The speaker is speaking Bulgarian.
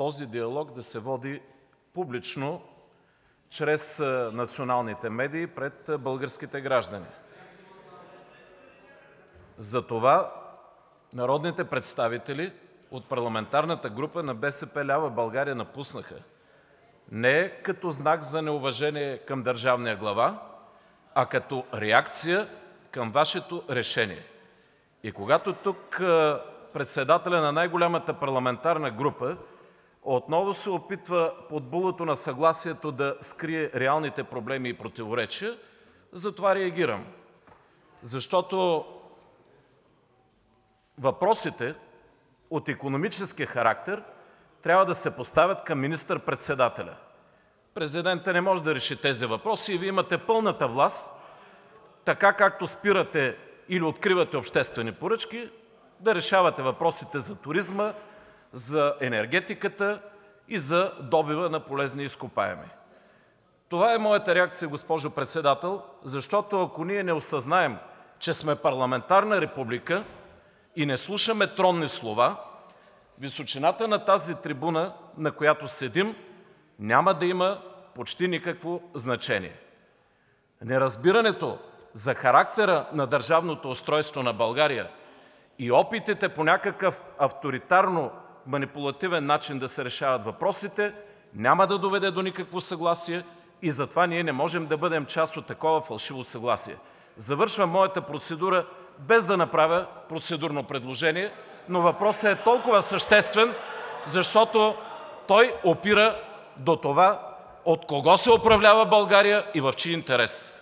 този диалог да се води публично чрез националните медии пред българските граждани. Затова народните представители от Парламентарната група на БСП лява България напуснаха не като знак за неуважение към държавния глава, а като реакция към Вашето решение. И когато тук председателят на най-голямата парламентарна група отново се опитва под булото на съгласието да скрие реалните проблеми и противоречия, затова реагирам. Защото въпросите от икономически характер трябва да се поставят към министър-председателя. Президентът не може да реши тези въпроси и Вие имате пълната власт, така както спирате или откривате обществени поръчки, да решавате въпросите за туризма, за енергетиката и за добива на полезни изкопаеми. Това е моята реакция, госпожо Председател, защото ако ние не осъзнаем, че сме парламентарна република и не слушаме тронни слова, височината на тази трибуна, на която седим, няма да има почти никакво значение. Неразбирането за характера на държавното устройство на България и опитите по някакъв авторитарно манипулативен начин да се решават въпросите няма да доведе до никакво съгласие и затова ние не можем да бъдем част от такова фалшиво съгласие. Завършвам моята процедура, без да направя процедурно предложение, но въпросът е толкова съществен, защото той опира до това от кого се управлява България и в чий интерес.